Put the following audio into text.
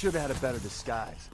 should have had a better disguise.